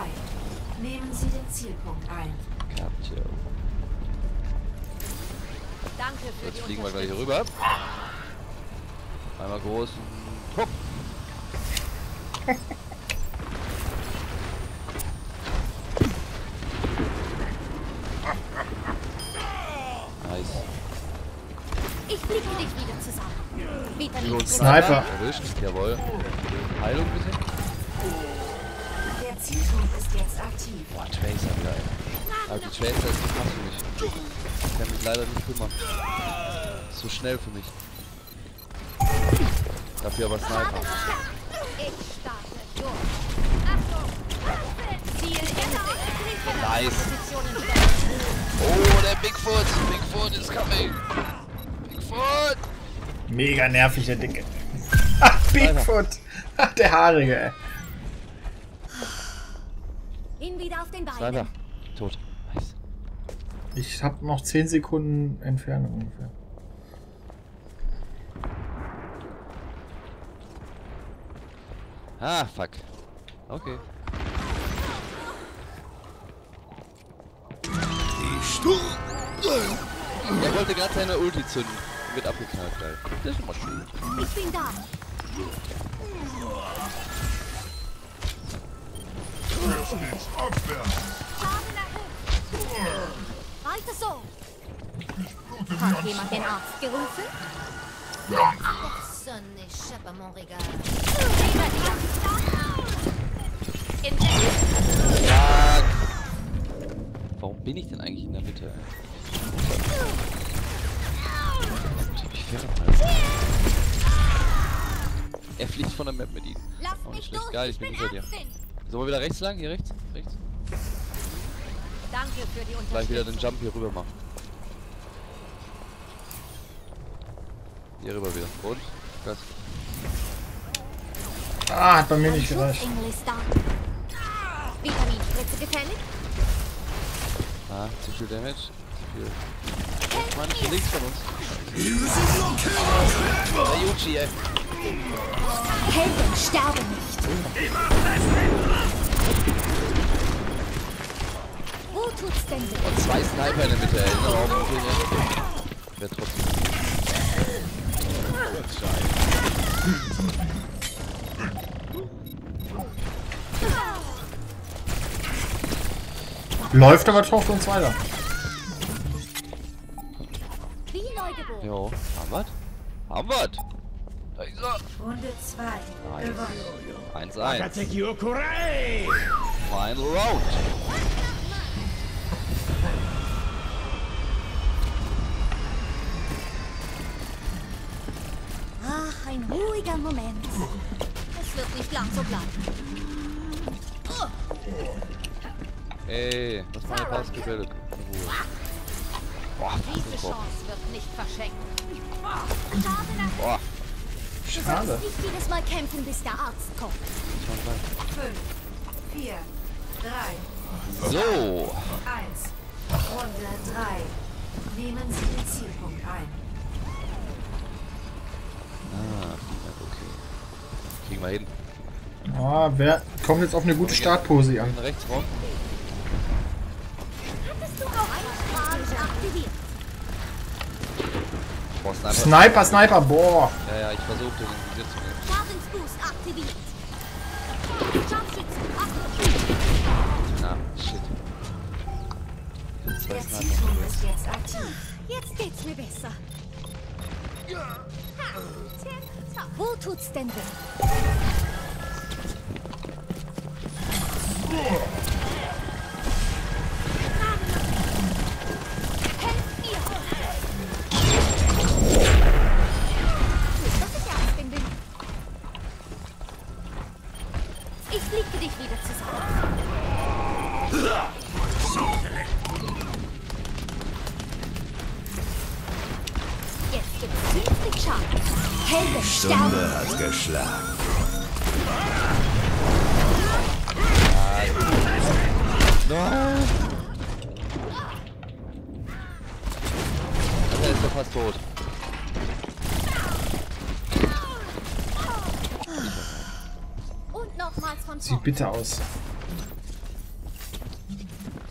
Nehmen Sie den Zielpunkt ein. Capture. Danke für Jetzt fliegen wir gleich hier rüber. Einmal großen Druck. flicke dich wieder zusammen. Vitamin Sniper. Erwischt, jawohl. Heilung bitte. Der Zielpunkt ist jetzt aktiv. Boah, Tracer. Aber die Tracer ist zu krass für mich. Ich kann mich leider nicht kümmern. Ist so schnell für mich. Dafür aber Sniper. Ich starte durch. Achtung! Ziel in Sicht. Nice. Oh, der Bigfoot. Bigfoot is coming. Bigfoot. Mega nervig, der Dicke. Ach, Bigfoot. Ach, der Haarige, ey. Ihn wieder auf den. Beinen. Tot. Nice. Ich hab noch 10 Sekunden Entfernung ungefähr. Ah, fuck. Okay. Die Sturm. Er wollte gerade seine Ulti zünden. Wird abgeknallt, geil. Das ist mal schön. Ich bin da. Weiter so. Hat jemand den Arzt gerufen? Sonne, échappe à mon regard. Fuck. Warum bin ich denn eigentlich in der Mitte? Er fliegt von der Map mit ihm. Lass Auch nicht mich schlecht. Geil, ich bin hinter dir. Sollen wir wieder rechts lang? Hier rechts? Rechts? Danke für die Gleich wieder den Unterstützung. Jump hier rüber machen. Hier rüber wieder. Und? Gas. Ah, hat bei mir nicht gereicht. Vitaminspritze gefällig? Ah, zu viel Damage. Zu viel. Mann, hier links von uns. Yuchi, ey. Helden sterben nicht. Wo tut's denn weh? Und zwei Sniper in der Mitte, ey. Na, warum natürlich nicht? Wäre trotzdem. Läuft aber für uns weiter. Haben wir's? Da ist er. Runde 2. Gewonnen. 1-1. Katseki Okurai! Final Round. Ach, ein ruhiger Moment. Es wird nicht lang so bleiben. Ey, was meine Pass gebildet. In Ruhe. Boah, Diese Kopf. Chance wird nicht verschenkt. Boah, Du Schade. sollst nicht jedes Mal kämpfen, bis der Arzt kommt. 5, 4, 3, So. 1. Runde 3. Nehmen Sie den Zielpunkt ein. Ah, okay. Kriegen wir hin. Ah, wer kommt jetzt auf eine gute Startpose an? Rechts rum. Hattest du auch einen Strahl aktiviert? Boah, Sniper. Sniper, Sniper, boah. Ja, ja, ich versuchte den Visier zu nehmen. Na, shit. Zwei Der Sniper. Zielpunkt ist jetzt aktiv. Jetzt geht's mir besser. Wo tut's denn weh? Bitter aus.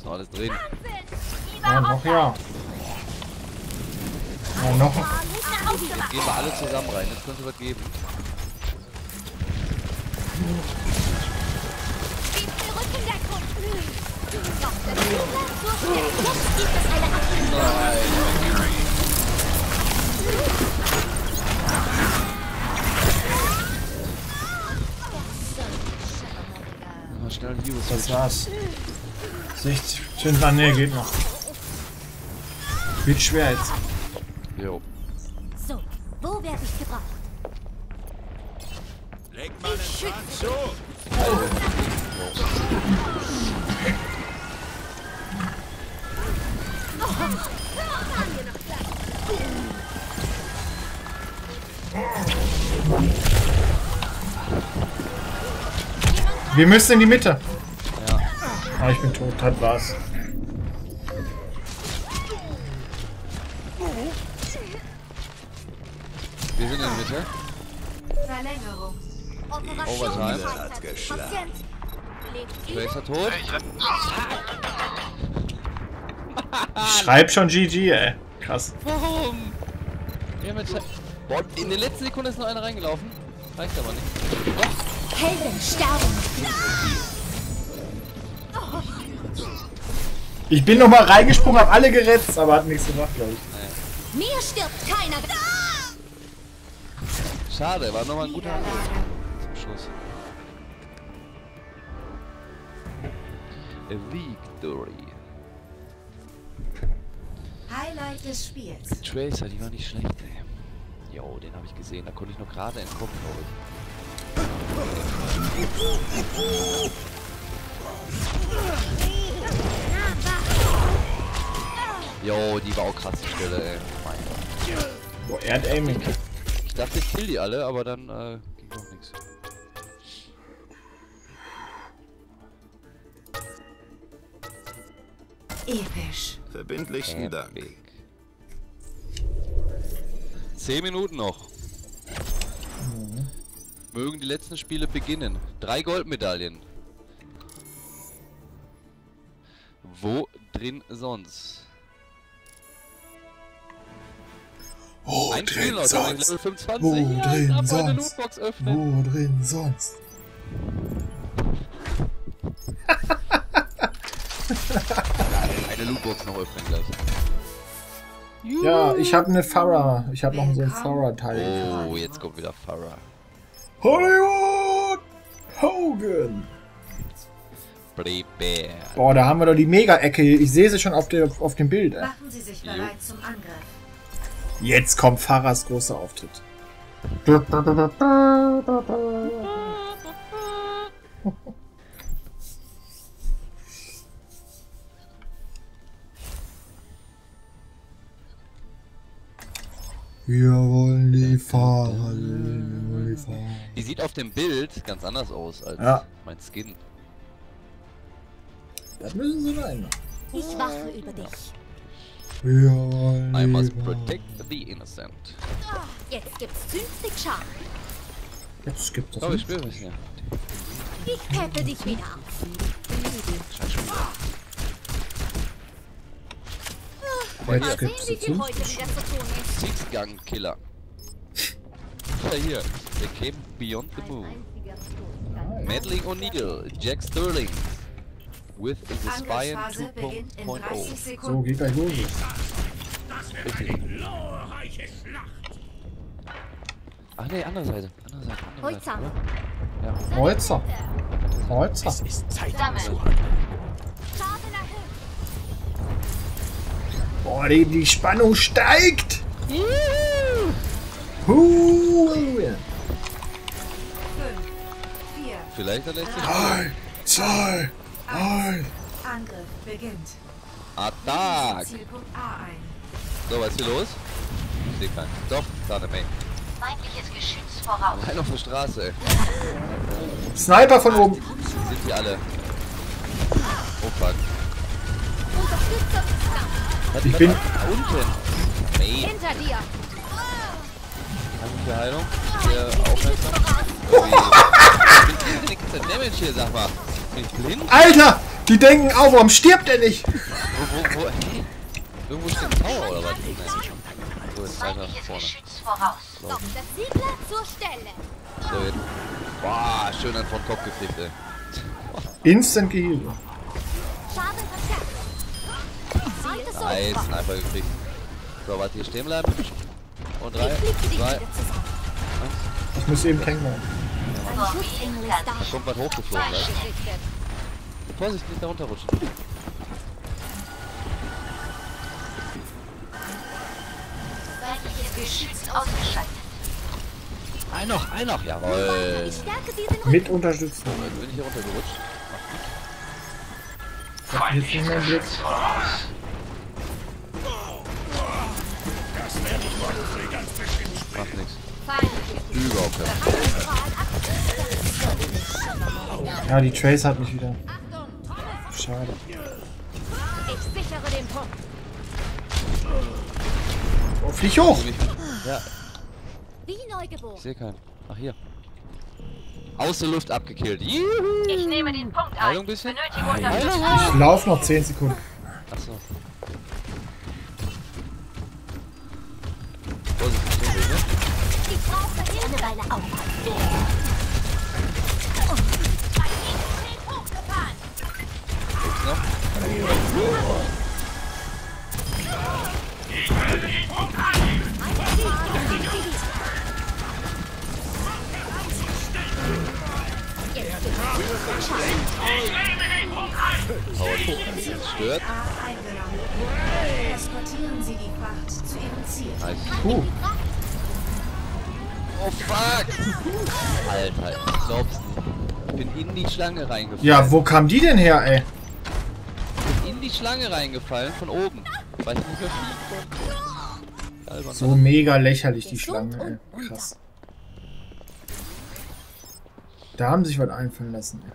Noch alles drin. Ja, noch ja. Ja, noch. Jetzt gehen wir alle zusammen rein. Jetzt könnte was geben. Gib mal schnell Hero Das war's. 60. Schön dran, nee, geht noch. Wird schwer jetzt. Jo. So, wo werde ich gebraucht? Leg mal Ich schütze so. Wir müssen in die Mitte. Ja. Ah, ich bin tot, das war's. Wir sind in der Mitte. Verlängerung. Operation Overtime. Lebt ihr? Tracer tot. Ich schreib schon GG, ey. Krass. Warum? Wir haben jetzt... Boah, in der letzten Sekunde ist noch einer reingelaufen. Reicht aber nicht. Helden sterben. Ich bin noch mal reingesprungen, hab alle gerettet, aber hat nichts gemacht, glaube ich. Mir stirbt keiner. Schade, war nochmal ein guter Angriff zum Schluss. A Victory. Highlight des Spiels. Tracer, die war nicht schlecht, ey. Jo, den habe ich gesehen. Da konnte ich noch gerade entkommen, glaube ich. Jo, die war auch krass, die Stelle, ey. Mein Gott. Boah, er hat Aiming. Ich dachte, ich kill die alle, aber dann äh, ging doch nichts. Episch. Verbindlichen Dank. Epic. Zehn Minuten noch. Mögen die letzten Spiele beginnen. Drei Goldmedaillen. Wo drin sonst? Wo Ein Spiel noch, dann Level 25. Wo ja, drin sonst? Wo drin sonst? Eine Lootbox noch öffnen gleich. Ja, ich habe eine Farah. Ich habe noch so ein Farah-Teil. Oh, jetzt kommt wieder Farah. Hollywood! Hogan! Prepare. Boah, da haben wir doch die Mega-Ecke. Ich sehe sie schon auf, der, auf dem Bild. Ey. Machen Sie sich bereit zum Angriff. Jetzt kommt Farahs großer Auftritt. Wir wollen die wir wollen die sieht auf dem Bild ganz anders aus als Ja. mein Skin. Das müssen sie rein. Ich wache über dich. Wir wollen I die must protect the innocent. Jetzt gibt's 50 Schaden. Jetzt gibt es Oh, ich spüre was hier. Ich peppe dich wieder auf. Scheint schon wieder. Jetzt Mal sehen, gibt's dazu. heute wieder zu tun ist. Six Gun Killer. Ja, hier. They came beyond the moon. Madeline O'Neill, Jack Sterling. With the Spy Angriffsphase beginnt in 30 2.0. So, geht gleich los. Ach nee, andere Seite. Andere Seite. Andere Seite Holzer. Ja. Holzer. Holzer. Es ist Zeit zu handeln. Boah, die, die Spannung steigt. Huh. 5, 4, Vielleicht der letzte. Drei, zwei, eins. Angriff beginnt. Attack! So, was ist hier los? Ich sehe keinen. Doch, da eine Main. Feindliches Geschütz voraus. Rein auf der Straße, ey. Sniper von oben. Die sind hier alle. Oh fuck. Unterstützer ist Ich bin- Da unten. Main. Hinter dir. Danke für Heilung. Sehr aufmerksam. Ich bin nichts Damage hier, sag mal. Bin ich blind? Alter, die denken auch, warum stirbt er nicht? Wo, wo, wo, hä? Irgendwo steht ein Tower oder was? Nee. So, jetzt weiter nach vorne. Stelle. So, jetzt. Boah, schön einen vom Kopf gekriegt, ey. Instant geheilt. Nice. Sniper gekriegt. So, warte, hier stehen bleiben. Und drei, zwei. Ich muss eben Schutzengel ist da. kommt was hochgeflogen? Gerichtet. Vorsicht, nicht da runterrutschen. Geschütz ausgeschaltet. Ein noch, ein noch, jawohl. Mit Unterstützung. Jetzt bin ich hier runtergerutscht. Hab ich jetzt nicht mehr im Blick. Macht nichts. Überhaupt nicht. Ja, die Trace hat mich wieder. Schade. ich sichere den Punkt. Oh, flieg hoch! Ja, Wie neugeboren. ich sehe keinen. Ach, hier. Aus der Luft abgekillt. Juhu. Ich nehme den Punkt ein. Heilung ein bisschen? Benötige Unterstützung. Heilung. Ich lauf noch 10 Sekunden. Achso. Aufhalten. Gibt's noch? Power die stört. A eingenommen. Eskortieren Sie die Fracht zu Ihrem Ziel. Nice. Puh. Oh fuck! Alter, ich glaub's nicht. Ich bin in die Schlange reingefallen. Ja, wo kam die denn her, ey? Ich bin in die Schlange reingefallen von oben. Weil ich nicht mehr fliegen konnte. Albern. So mega lächerlich, die Schlange, ey. Krass. Da haben sie sich was einfallen lassen, ey.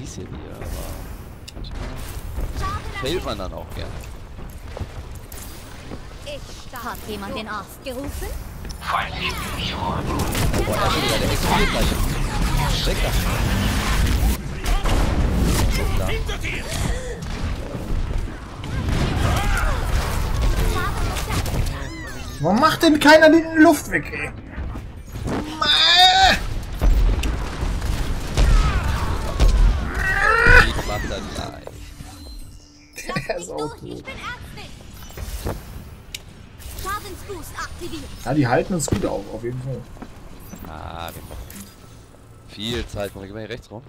Die, aber manchmal fällt man dann auch gerne. Ich starte. Hat jemand den Arzt gerufen? Feindliche Munition. Boah, da schon wieder, der explodiert gleich. Warum macht denn keiner die Luft weg, ey? Aktiviert. Ja, die halten uns gut auf, auf jeden Fall. Ah, wir brauchen viel Zeit. Komm, geh mal hier rechts rum.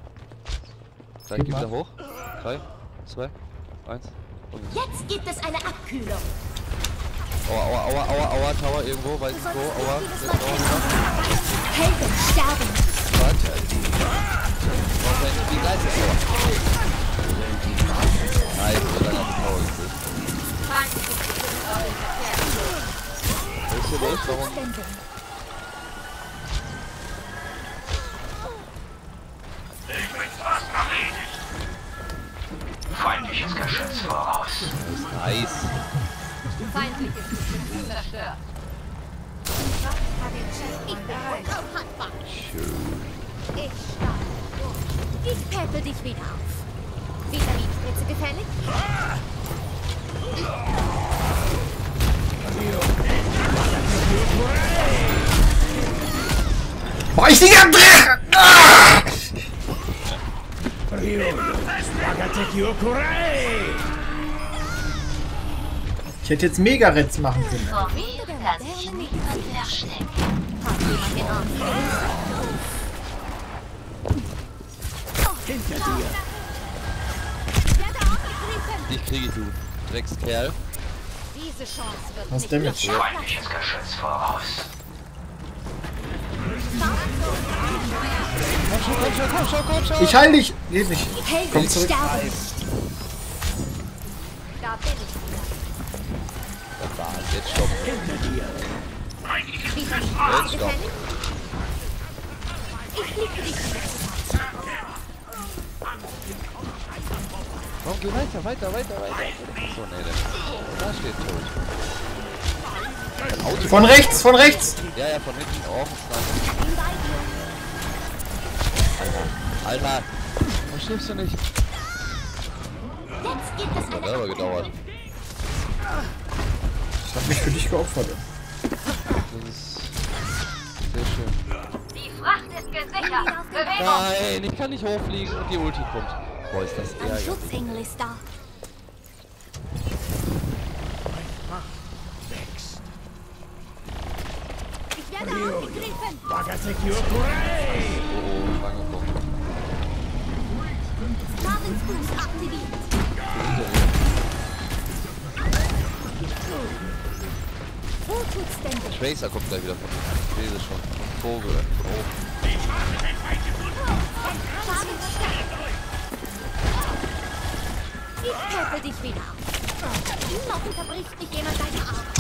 Gleich Gib gib mal. da hoch. 3, 2, 1. Und Jetzt gibt es eine Abkühlung. aua, aua, aua, aua, aua, Tower irgendwo, weiß nicht wo, aua. Helden sterben. Fuck, Braucht ja nicht Nice, und dann hat die Tower gekriegt. Was ist hier los? Warum? Stände. Feindliches Geschütz voraus. Nice. Feindliches Geschütz zerstört. Ich. Schön. Ich starte. Ich peppe dich wieder auf. Vitaminspritze gefällig? Boah, ich liege am Dreck! Ah! Ich hätte jetzt Mega-Retz machen können. Vor mir angegriffen. Ich kriege du Dreckskerl. Diese Chance wird Was nicht Damage? Feindliches Geschütz voraus. Ich heil dich! Geht nicht. Komm zurück. Da bin ich wieder. Das war's. Jetzt stopp. Jetzt stopp. Ich fliege dich Komm, geh weiter, weiter, weiter, weiter. So, nee, der. Da steht tot. Von rechts, von rechts! Ja, ja, von hinten. Oh, dir. Alter, warum schläfst du nicht? Es Hat selber gedauert. Ich hab mich für dich geopfert. Das ist sehr schön. Die Fracht ist gesichert. Bewegung. Nein, ich kann nicht hochfliegen und die Ulti kommt. Boah, ist das Ein ärgerlich. Schutzengel ist da. Ich werde angegriffen. Oh, oh, kommt. Schadensboost aktiviert. Tracer kommt gleich wieder von. Ich sehe es schon. Vogel. Von oben. Schadensstärke. Ich peppel dich wieder. Noch unterbricht mich jemand deine Arbeit.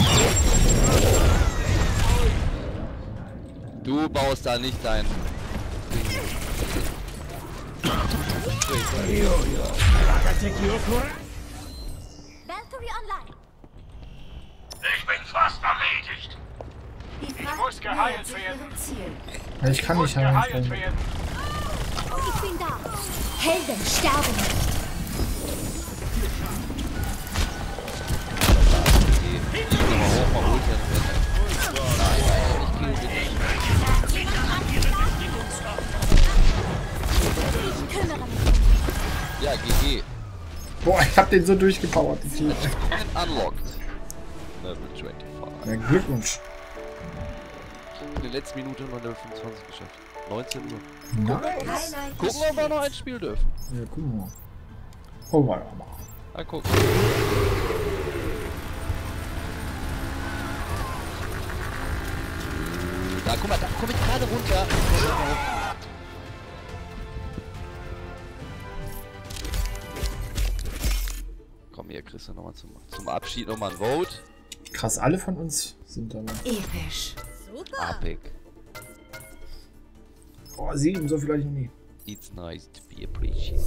Du baust da nicht dein. Valkyrie online. Ich bin fast erledigt. Die muss geheilt werden. ich kann nicht haben. werden. Ich bin da. Helden sterben Ja, GG. Boah, ich hab den so durchgepowert. Unlocked. Level 25. Ja, Glückwunsch. In der letzten Minute nur Level 25 geschafft. 19 Uhr. Nice. Gucken, des ob wir noch ein Spiel dürfen. Ja, guck mal. Oh, warte mal. Mal gucken. Da, guck mal, da komme ich gerade runter. Komm hier, Christian, nochmal zum, zum Abschied nochmal ein Vote. Krass, alle von uns sind dabei. Episch. Super. Epic. Oh, sieben, so viel hatte ich noch nie. It's nice to be appreciated.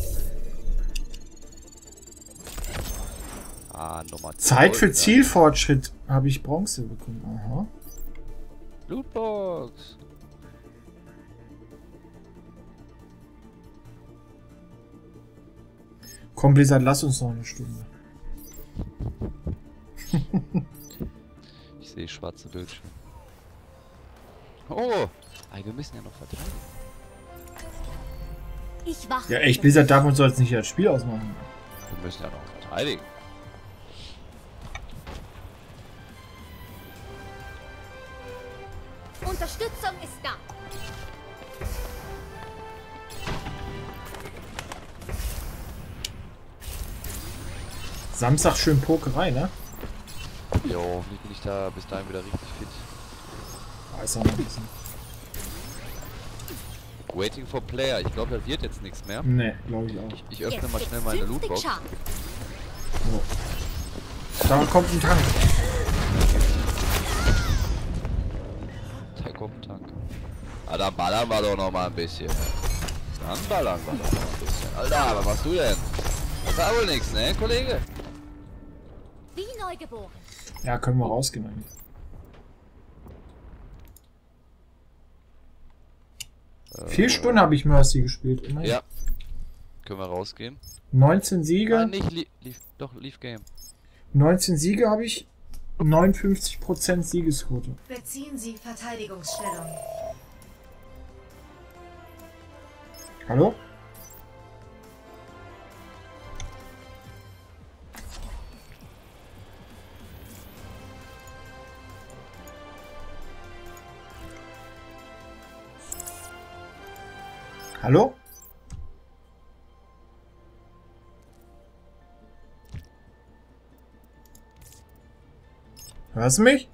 Ah, Nummer Zeit für Gold, Zielfortschritt habe ich Bronze bekommen. Aha. Lootbox. Komm, Blizzard, lass uns noch eine Stunde. Ich sehe schwarze Bildschirme. Oh! Ey, wir müssen ja noch verteidigen. Ich wache. Ja, echt, Blizzard darf uns jetzt nicht das Spiel ausmachen. Wir müssen ja noch verteidigen. Samstag schön Pokerei, ne? Jo, hoffentlich bin ich da bis dahin wieder richtig fit. Weiß auch noch ein bisschen. Waiting for Player. Ich glaube, das wird jetzt nichts mehr. Ne, glaube ich auch. Ich öffne Jetzt mal schnell meine 50 Lootbox. Schaden. Da kommt ein Tank. Da kommt ein Tank. Ah, dann ballern wir doch noch mal ein bisschen. Dann ballern wir doch noch ein bisschen. Alter, was machst du denn? Das war wohl nichts, ne, Kollege? Neugeboren. Ja, können wir rausgehen eigentlich. Vier Stunden habe ich Mercy gespielt. Immerhin. Ja. Können wir rausgehen? 19 Siege. Nein, nicht Leaf, doch, Leaf Game. 19 Siege habe ich. 59% Siegesquote. Beziehen Sie Verteidigungsstellung. Hallo? Hallo? Hörst du mich?